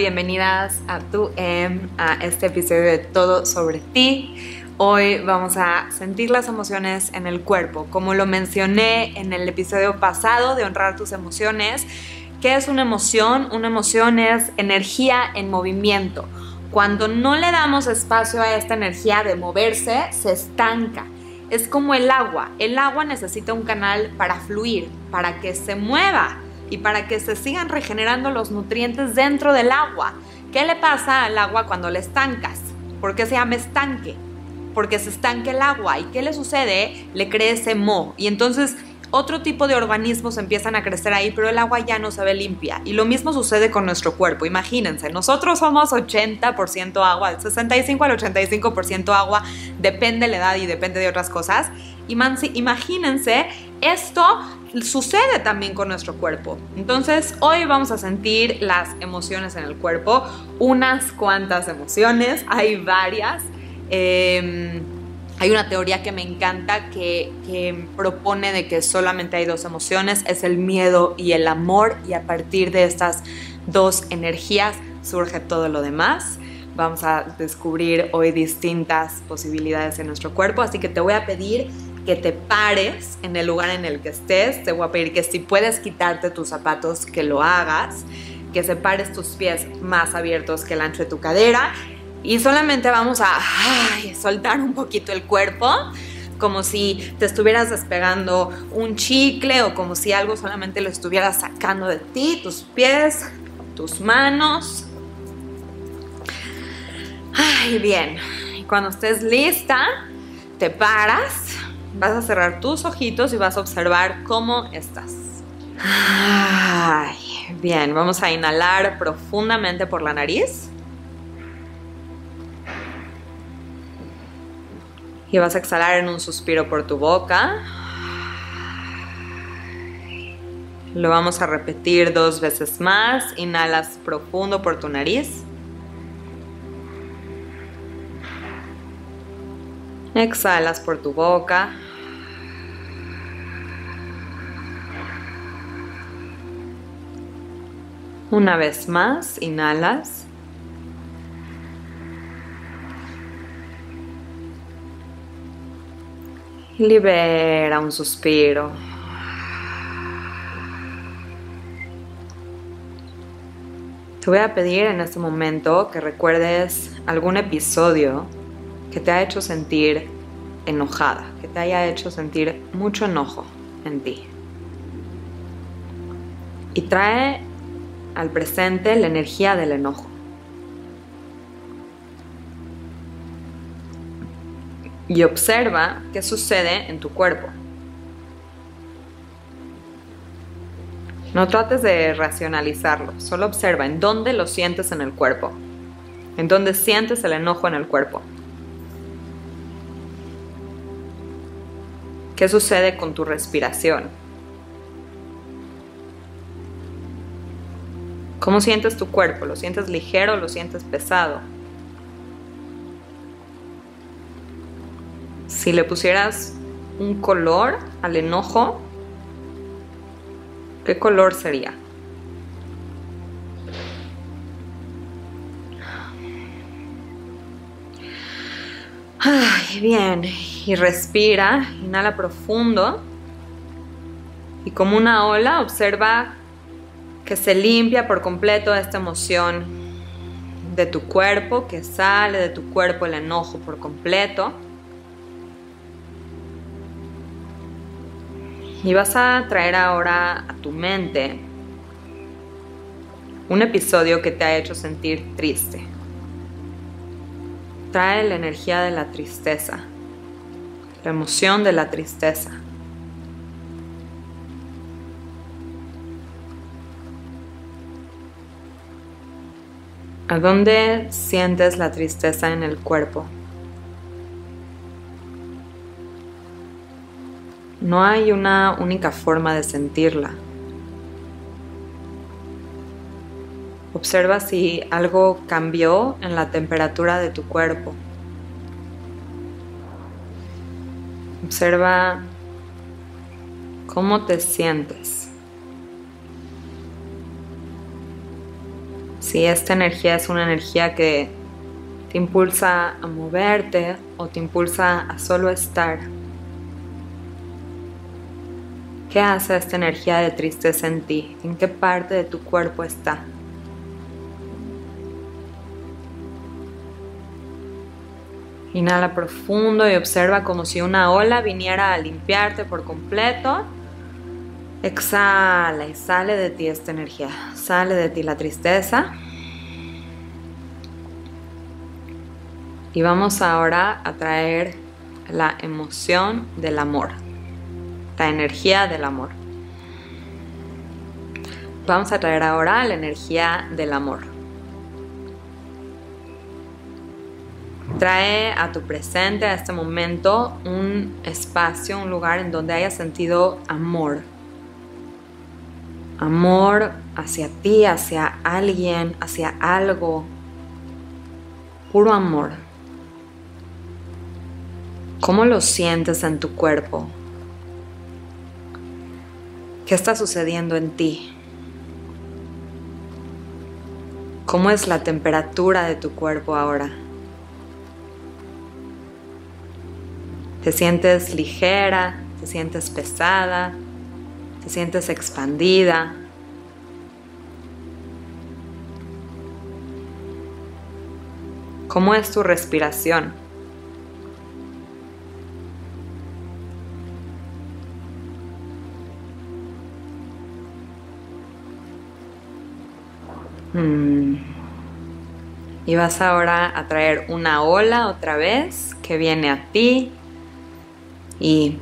Bienvenidas a tu M, a este episodio de Todo sobre ti. Hoy vamos a sentir las emociones en el cuerpo. Como lo mencioné en el episodio pasado de honrar tus emociones, ¿qué es una emoción? Una emoción es energía en movimiento. Cuando no le damos espacio a esta energía de moverse, se estanca. Es como el agua. El agua necesita un canal para fluir, para que se mueva y para que se sigan regenerando los nutrientes dentro del agua. ¿Qué le pasa al agua cuando le estancas? ¿Por qué se llama estanque? Porque se estanque el agua. ¿Y qué le sucede? Le crece mo. Y entonces otro tipo de organismos empiezan a crecer ahí, pero el agua ya no se ve limpia. Y lo mismo sucede con nuestro cuerpo. Imagínense, nosotros somos 80% agua, 65 al 85% agua, depende de la edad y depende de otras cosas. Imagínense, esto sucede también con nuestro cuerpo. Entonces, hoy vamos a sentir las emociones en el cuerpo, unas cuantas emociones, hay varias. Em, hay una teoría que me encanta que, propone de que solamente hay dos emociones, es el miedo y el amor, y a partir de estas dos energías surge todo lo demás. Vamos a descubrir hoy distintas posibilidades en nuestro cuerpo, así que te voy a pedir que te pares en el lugar en el que estés. Te voy a pedir que si puedes quitarte tus zapatos, que lo hagas, que separes tus pies más abiertos que el ancho de tu cadera y solamente vamos a soltar un poquito el cuerpo como si te estuvieras despegando un chicle o como si algo solamente lo estuvieras sacando de ti, tus pies, tus manos. Ay, bien. Y cuando estés lista, te paras Vas a cerrar tus ojitos y vas a observar cómo estás. bien, vamos a inhalar profundamente por la nariz. Y vas a exhalar en un suspiro por tu boca. Lo vamos a repetir dos veces más. Inhalas profundo por tu nariz. Exhalas por tu boca. Una vez más, inhalas. Libera un suspiro. Te voy a pedir en este momento que recuerdes algún episodio que te ha hecho sentir enojada, que te haya hecho sentir mucho enojo en ti. Y trae al presente la energía del enojo. Y observa qué sucede en tu cuerpo. No trates de racionalizarlo, solo observa en dónde lo sientes en el cuerpo, en dónde sientes el enojo en el cuerpo. ¿Qué sucede con tu respiración? ¿Cómo sientes tu cuerpo? ¿Lo sientes ligero lo sientes pesado? Si le pusieras un color al enojo, ¿qué color sería? Ay, bien, y respira, inhala profundo y como una ola observa que se limpia por completo esta emoción de tu cuerpo, que sale de tu cuerpo el enojo por completo. Y vas a traer ahora a tu mente un episodio que te ha hecho sentir triste. Trae la energía de la tristeza, la emoción de la tristeza. ¿A dónde sientes la tristeza en el cuerpo? No hay una única forma de sentirla. Observa si algo cambió en la temperatura de tu cuerpo. Observa cómo te sientes. Si esta energía es una energía que te impulsa a moverte o te impulsa a solo estar. ¿Qué hace esta energía de tristeza en ti? ¿En qué parte de tu cuerpo está? Inhala profundo y observa como si una ola viniera a limpiarte por completo. Exhala y sale de ti esta energía. Sale de ti la tristeza. Y vamos ahora a traer la emoción del amor, la energía del amor. Vamos a traer ahora la energía del amor. Trae a tu presente, a este momento, un espacio, un lugar en donde hayas sentido amor. Amor hacia ti, hacia alguien, hacia algo. Puro amor. ¿Cómo lo sientes en tu cuerpo? ¿Qué está sucediendo en ti? ¿Cómo es la temperatura de tu cuerpo ahora? ¿Te sientes ligera? ¿Te sientes pesada? ¿Te sientes expandida? ¿Cómo es tu respiración? Mm. Y vas ahora a traer una ola otra vez que viene a ti y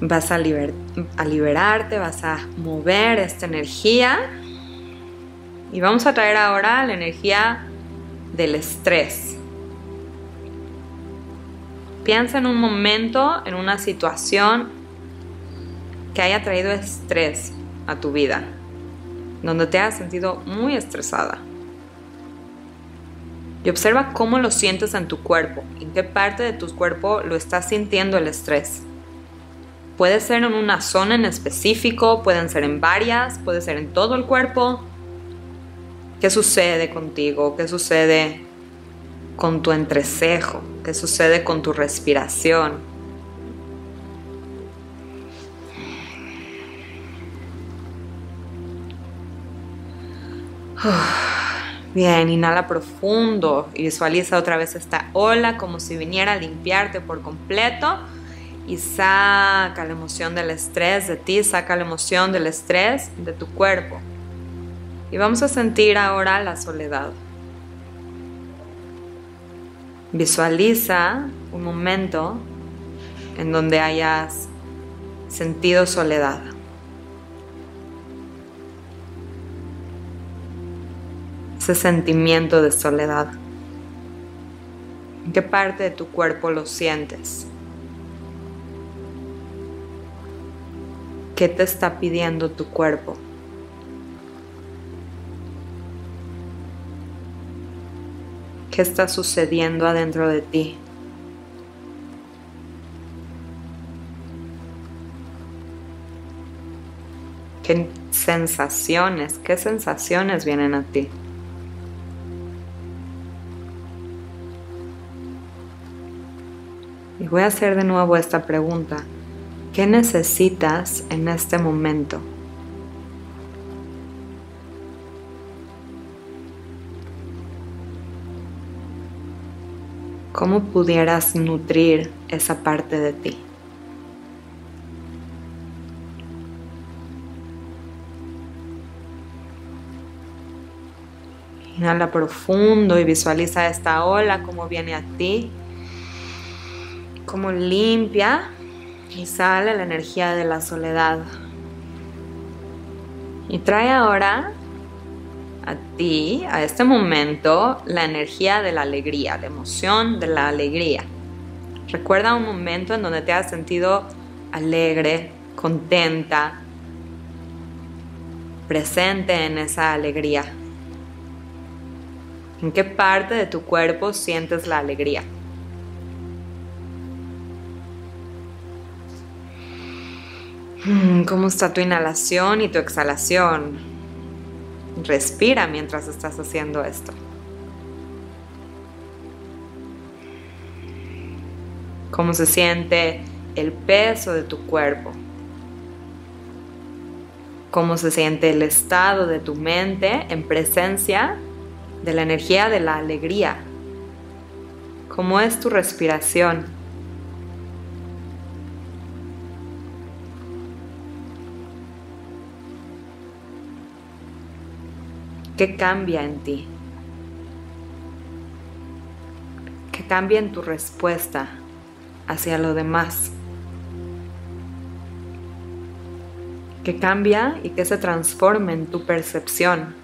vas a, a liberarte, vas a mover esta energía. Y vamos a traer ahora la energía del estrés. Piensa en un momento, en una situación que haya traído estrés a tu vida donde te has sentido muy estresada. Y observa cómo lo sientes en tu cuerpo, en qué parte de tu cuerpo lo estás sintiendo el estrés. Puede ser en una zona en específico, pueden ser en varias, puede ser en todo el cuerpo. ¿Qué sucede contigo? ¿Qué sucede con tu entrecejo? ¿Qué sucede con tu respiración? Bien, inhala profundo y visualiza otra vez esta ola como si viniera a limpiarte por completo y saca la emoción del estrés de ti, saca la emoción del estrés de tu cuerpo. Y vamos a sentir ahora la soledad. Visualiza un momento en donde hayas sentido soledad. Ese sentimiento de soledad? ¿En qué parte de tu cuerpo lo sientes? ¿Qué te está pidiendo tu cuerpo? ¿Qué está sucediendo adentro de ti? ¿Qué sensaciones, qué sensaciones vienen a ti? Y voy a hacer de nuevo esta pregunta. ¿Qué necesitas en este momento? ¿Cómo pudieras nutrir esa parte de ti? Inhala profundo y visualiza esta ola como viene a ti como limpia y sale la energía de la soledad. Y trae ahora a ti, a este momento, la energía de la alegría, la emoción de la alegría. Recuerda un momento en donde te has sentido alegre, contenta, presente en esa alegría. ¿En qué parte de tu cuerpo sientes la alegría? ¿Cómo está tu inhalación y tu exhalación? Respira mientras estás haciendo esto. ¿Cómo se siente el peso de tu cuerpo? ¿Cómo se siente el estado de tu mente en presencia de la energía de la alegría? ¿Cómo es tu respiración? ¿Qué cambia en ti? ¿Qué cambia en tu respuesta hacia lo demás? ¿Qué cambia y qué se transforma en tu percepción?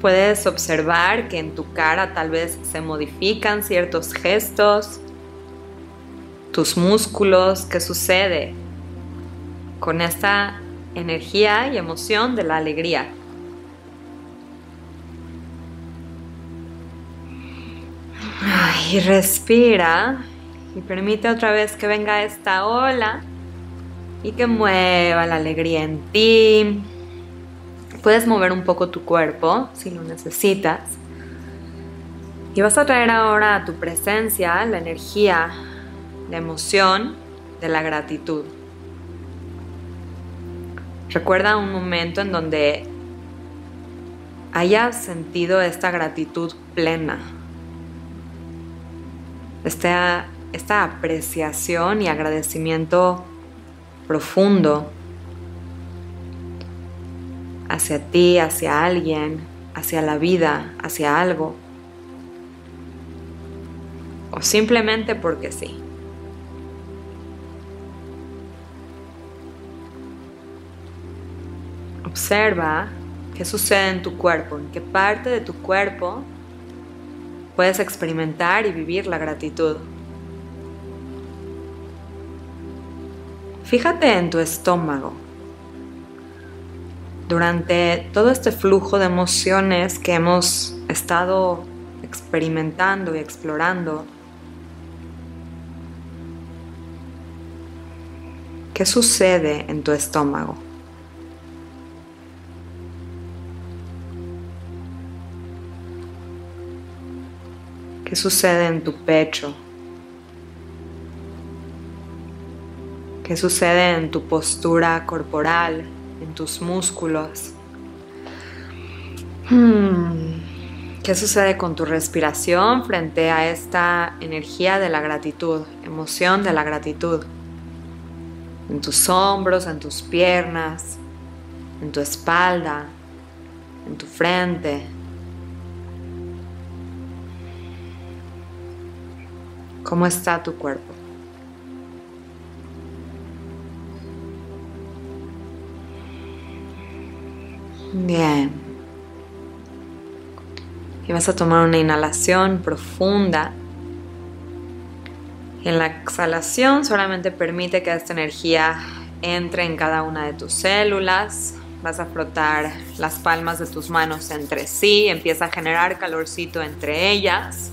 Puedes observar que en tu cara tal vez se modifican ciertos gestos, tus músculos, qué sucede con esta energía y emoción de la alegría. Y respira y permite otra vez que venga esta ola y que mueva la alegría en ti. Puedes mover un poco tu cuerpo si lo necesitas. Y vas a traer ahora a tu presencia la energía, la emoción de la gratitud. Recuerda un momento en donde hayas sentido esta gratitud plena, esta, esta apreciación y agradecimiento profundo hacia ti, hacia alguien, hacia la vida, hacia algo. O simplemente porque sí. Observa qué sucede en tu cuerpo, en qué parte de tu cuerpo puedes experimentar y vivir la gratitud. Fíjate en tu estómago. Durante todo este flujo de emociones que hemos estado experimentando y explorando, ¿qué sucede en tu estómago? ¿Qué sucede en tu pecho? ¿Qué sucede en tu postura corporal, en tus músculos? Hmm. ¿Qué sucede con tu respiración frente a esta energía de la gratitud, emoción de la gratitud? En tus hombros, en tus piernas, en tu espalda, en tu frente, ¿Cómo está tu cuerpo? Bien. Y vas a tomar una inhalación profunda. En la exhalación solamente permite que esta energía entre en cada una de tus células. Vas a frotar las palmas de tus manos entre sí. Empieza a generar calorcito entre ellas.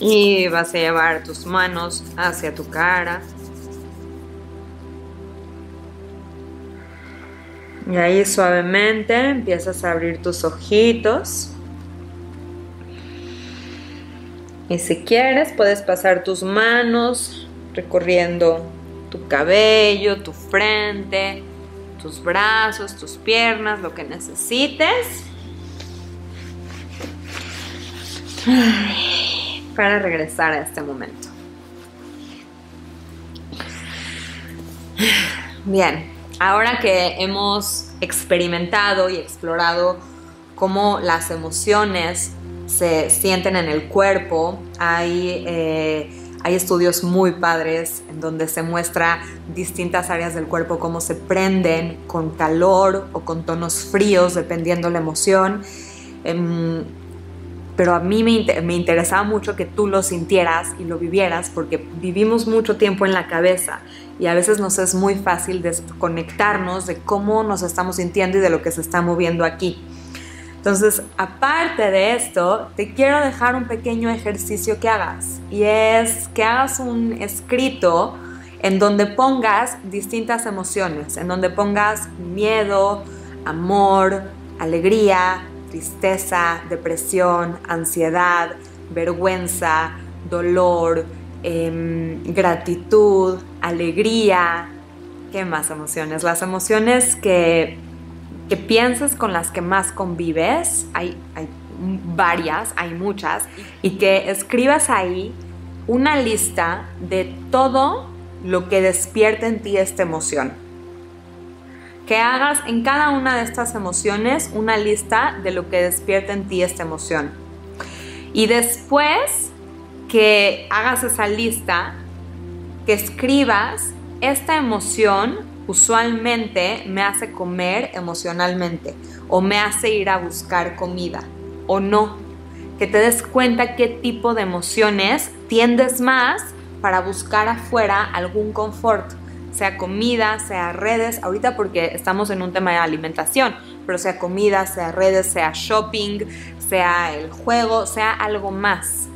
Y vas a llevar tus manos hacia tu cara. Y ahí suavemente empiezas a abrir tus ojitos. Y si quieres, puedes pasar tus manos recorriendo tu cabello, tu frente, tus brazos, tus piernas, lo que necesites. Para regresar a este momento. Bien, ahora que hemos experimentado y explorado cómo las emociones se sienten en el cuerpo, hay, eh, hay estudios muy padres en donde se muestra distintas áreas del cuerpo, cómo se prenden con calor o con tonos fríos, dependiendo la emoción. Em, pero a mí me, interesaba mucho que tú lo sintieras y lo vivieras porque vivimos mucho tiempo en la cabeza y a veces nos es muy fácil desconectarnos de cómo nos estamos sintiendo y de lo que se está moviendo aquí. Entonces, aparte de esto, te quiero dejar un pequeño ejercicio que hagas y es que hagas un escrito en donde pongas distintas emociones, en donde pongas miedo, amor, alegría, tristeza, depresión, ansiedad, vergüenza, dolor, em, gratitud, alegría. ¿Qué más emociones? Las emociones que, que piensas con las que más convives, hay, hay varias, hay muchas, y que escribas ahí una lista de todo lo que despierta en ti esta emoción. Que hagas en cada una de estas emociones una lista de lo que despierta en ti esta emoción. Y después que hagas esa lista, que escribas, esta emoción usualmente me hace comer emocionalmente o me hace ir a buscar comida o no. Que te des cuenta qué tipo de emociones tiendes más para buscar afuera algún confort, sea comida, sea redes, ahorita porque estamos en un tema de alimentación, pero sea comida, sea redes, sea shopping, sea el juego, sea algo más.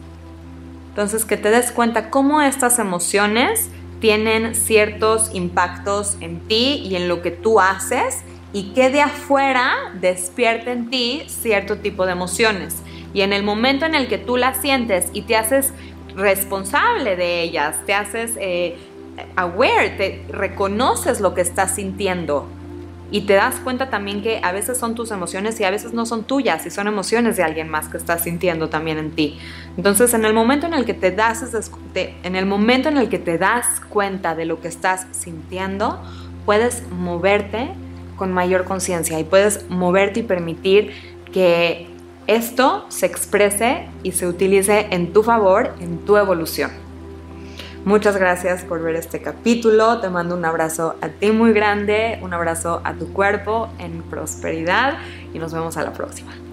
Entonces que te des cuenta cómo estas emociones tienen ciertos impactos en ti y en lo que tú haces y que de afuera despierta en ti cierto tipo de emociones. Y en el momento en el que tú las sientes y te haces responsable de ellas, te haces eh, aware, te reconoces lo que estás sintiendo y te das cuenta también que a veces son tus emociones y a veces no son tuyas y son emociones de alguien más que estás sintiendo también en ti. Entonces, en el momento en el que te das en el momento en el que te das cuenta de lo que estás sintiendo, puedes moverte con mayor conciencia y puedes moverte y permitir que esto se exprese y se utilice en tu favor, en tu evolución. Muchas gracias por ver este capítulo. Te mando un abrazo a ti muy grande, un abrazo a tu cuerpo en prosperidad y nos vemos a la próxima.